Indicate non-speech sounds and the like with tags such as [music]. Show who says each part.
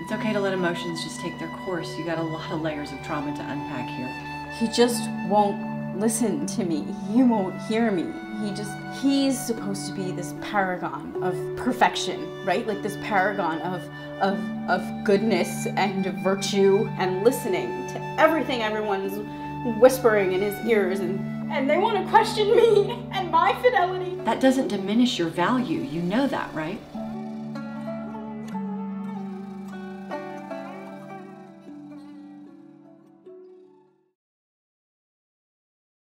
Speaker 1: It's okay to let emotions just take their course. You got a lot of layers of trauma to unpack here.
Speaker 2: He just won't listen to me. He won't hear me. He just, he's supposed to be this paragon of perfection, right? Like this paragon of, of, of goodness and virtue and listening to everything everyone's whispering in his ears and, and they want to question me [laughs] and my fidelity.
Speaker 1: That doesn't diminish your value. You know that, right?